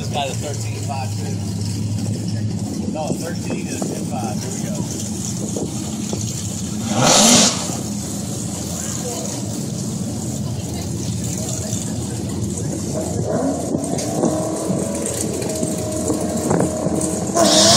this guy the 13 5 too. No, 13 and a 10 5. Here we go. Oh.